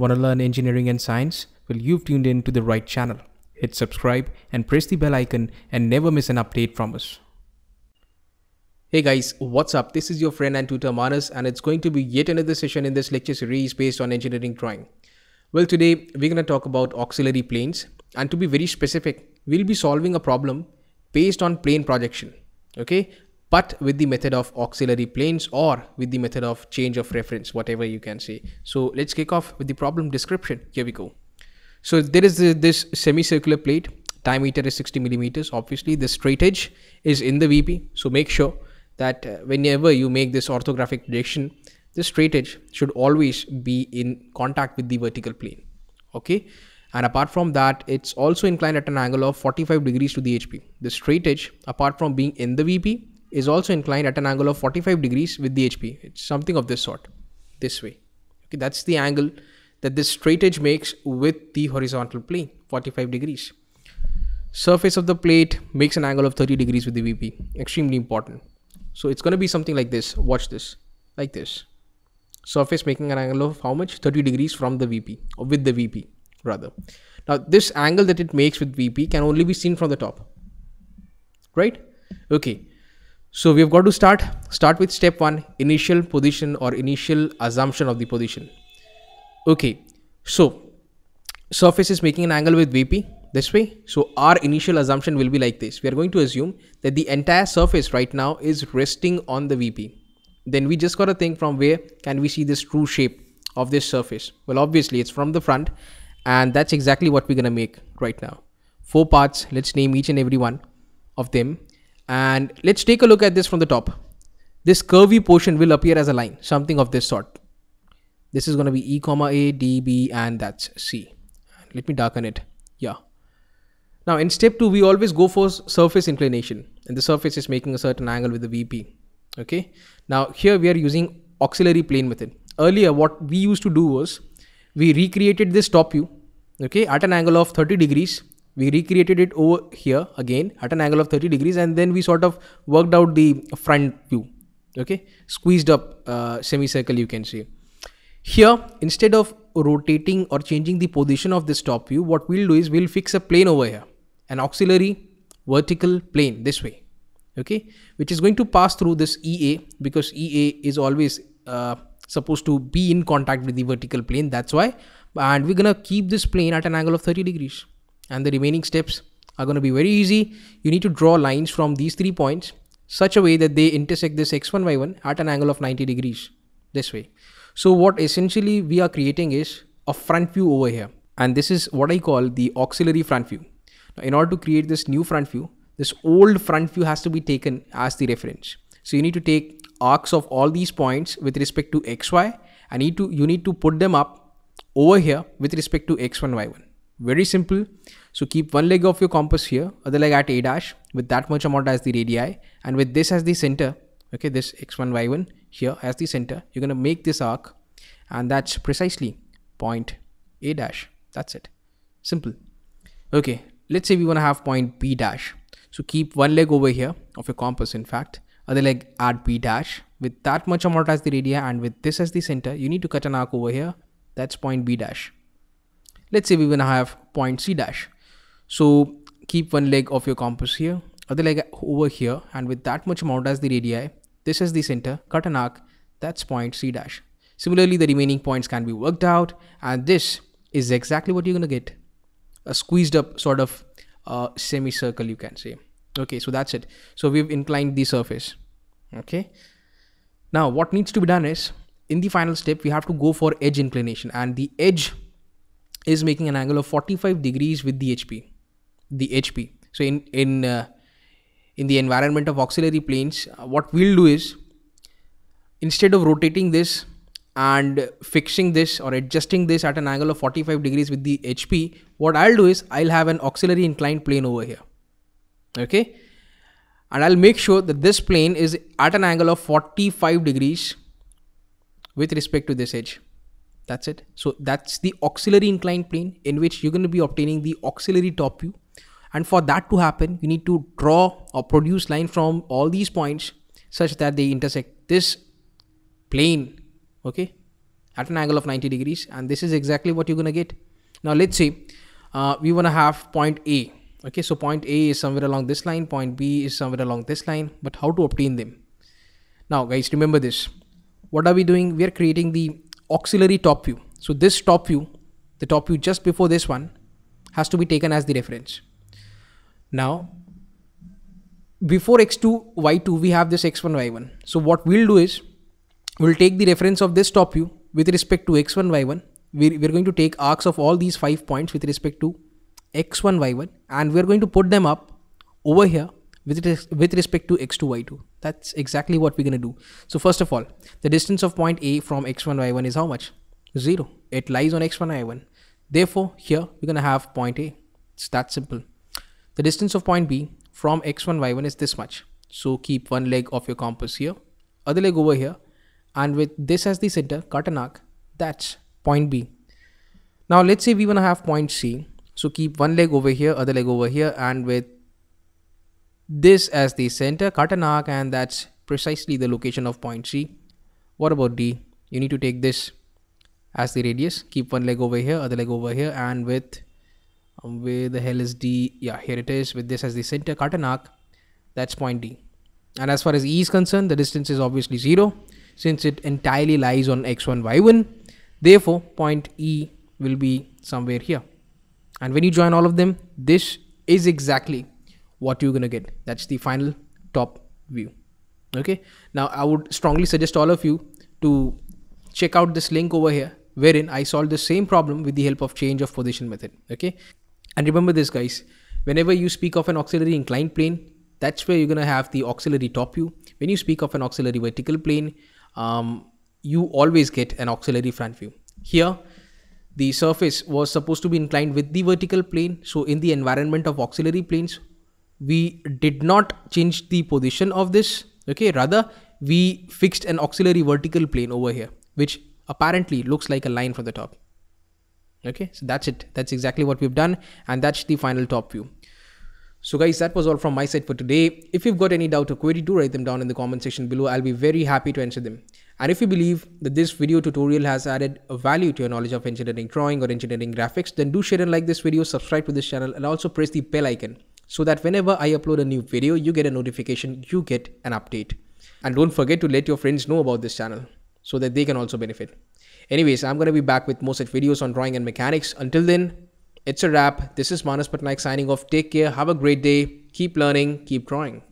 Want to learn engineering and science? Well, you've tuned in to the right channel. Hit subscribe and press the bell icon and never miss an update from us. Hey guys, what's up? This is your friend and tutor Manas and it's going to be yet another session in this lecture series based on engineering drawing. Well, today we're going to talk about auxiliary planes and to be very specific, we'll be solving a problem based on plane projection. Okay, but with the method of auxiliary planes or with the method of change of reference, whatever you can say. So let's kick off with the problem description. Here we go. So there is this semicircular plate, diameter is 60 millimeters. Obviously the straight edge is in the VP. So make sure that uh, whenever you make this orthographic projection, the straight edge should always be in contact with the vertical plane. Okay. And apart from that, it's also inclined at an angle of 45 degrees to the HP. The straight edge, apart from being in the VP, is also inclined at an angle of 45 degrees with the HP. It's something of this sort, this way. Okay, that's the angle that this straight edge makes with the horizontal plane, 45 degrees. Surface of the plate makes an angle of 30 degrees with the VP, extremely important. So it's going to be something like this. Watch this, like this. Surface making an angle of how much? 30 degrees from the VP, or with the VP, rather. Now, this angle that it makes with VP can only be seen from the top, right? Okay, so we've got to start, start with step one, initial position or initial assumption of the position. Okay, so surface is making an angle with VP this way. So our initial assumption will be like this. We are going to assume that the entire surface right now is resting on the VP. Then we just got to think from where can we see this true shape of this surface? Well, obviously it's from the front and that's exactly what we're going to make right now. Four parts, let's name each and every one of them and let's take a look at this from the top. This curvy portion will appear as a line, something of this sort. This is going to be E comma A, D, B, and that's C. Let me darken it. Yeah. Now in step two, we always go for surface inclination and the surface is making a certain angle with the VP. Okay. Now here we are using auxiliary plane method. Earlier, what we used to do was we recreated this top view, okay, at an angle of 30 degrees we recreated it over here again at an angle of 30 degrees and then we sort of worked out the front view okay? Squeezed up uh, semicircle you can see here instead of rotating or changing the position of this top view what we'll do is we'll fix a plane over here an auxiliary vertical plane this way okay? Which is going to pass through this ea because ea is always uh, supposed to be in contact with the vertical plane that's why. And we're gonna keep this plane at an angle of 30 degrees and the remaining steps are going to be very easy. You need to draw lines from these three points such a way that they intersect this x1 y1 at an angle of 90 degrees this way. So what essentially we are creating is a front view over here and this is what I call the auxiliary front view. Now in order to create this new front view, this old front view has to be taken as the reference. So you need to take arcs of all these points with respect to xy and need to you need to put them up over here with respect to x1 y1 very simple so keep one leg of your compass here, other leg at A dash with that much amount as the radii and with this as the center, okay, this x1, y1 here as the center, you're going to make this arc and that's precisely point A dash. That's it. Simple. Okay, let's say we want to have point B dash. So keep one leg over here of your compass in fact, other leg at B dash with that much amount as the radii and with this as the center, you need to cut an arc over here. That's point B dash. Let's say we want to have point C dash. So keep one leg of your compass here, other leg over here, and with that much amount as the radii, this is the center, cut an arc, that's point C dash. Similarly, the remaining points can be worked out, and this is exactly what you're gonna get. A squeezed up sort of uh, semicircle, you can say. Okay, so that's it. So we've inclined the surface. Okay. Now, what needs to be done is, in the final step, we have to go for edge inclination, and the edge is making an angle of 45 degrees with the HP the HP. So in in uh, in the environment of auxiliary planes, uh, what we'll do is instead of rotating this and fixing this or adjusting this at an angle of 45 degrees with the HP, what I'll do is I'll have an auxiliary inclined plane over here. Okay. And I'll make sure that this plane is at an angle of 45 degrees with respect to this edge. That's it. So that's the auxiliary inclined plane in which you're going to be obtaining the auxiliary top view and for that to happen you need to draw or produce line from all these points such that they intersect this plane okay at an angle of 90 degrees and this is exactly what you're going to get. Now let's say uh, we want to have point A. Okay, so point A is somewhere along this line, point B is somewhere along this line, but how to obtain them? Now guys, remember this. What are we doing? We are creating the auxiliary top view. So this top view, the top view just before this one has to be taken as the reference. Now, before x2, y2, we have this x1, y1. So what we'll do is, we'll take the reference of this top view with respect to x1, y1. We're, we're going to take arcs of all these five points with respect to x1, y1, and we're going to put them up over here with, with respect to x2, y2. That's exactly what we're going to do. So first of all, the distance of point A from x1, y1 is how much? 0. It lies on x1, y1. Therefore, here we're going to have point A. It's that simple. The distance of point B from x1, y1 is this much. So keep one leg of your compass here, other leg over here, and with this as the center, cut an arc. That's point B. Now let's say we want to have point C. So keep one leg over here, other leg over here, and with this as the center, cut an arc, and that's precisely the location of point C. What about D? You need to take this as the radius keep one leg over here other leg over here and with Um, where the hell is d? Yeah here it is. With this as the center cut an arc. That's point d. And as far as e is concerned the distance is obviously zero since it entirely lies on x1 y1 therefore point e will be somewhere here. And when you join all of them this is exactly what you're gonna get. That's the final top view. Okay? Now i would strongly suggest all of you to check out this link over here wherein I solved the same problem with the help of change of position method. Okay. And remember this guys, whenever you speak of an auxiliary inclined plane, that's where you're going to have the auxiliary top view. When you speak of an auxiliary vertical plane, um, you always get an auxiliary front view. Here, the surface was supposed to be inclined with the vertical plane. So in the environment of auxiliary planes, we did not change the position of this. Okay, rather we fixed an auxiliary vertical plane over here, which apparently looks like a line from the top. Okay, so that's it. That's exactly what we've done. And that's the final top view. So guys, that was all from my side for today. If you've got any doubt or query, do write them down in the comment section below. I'll be very happy to answer them. And if you believe that this video tutorial has added a value to your knowledge of engineering drawing or engineering graphics, then do share and like this video, subscribe to this channel and also press the bell icon so that whenever I upload a new video, you get a notification, you get an update. And don't forget to let your friends know about this channel so that they can also benefit. Anyways, I'm going to be back with more such videos on drawing and mechanics. Until then, it's a wrap. This is Manas Patnaik signing off. Take care. Have a great day. Keep learning. Keep drawing.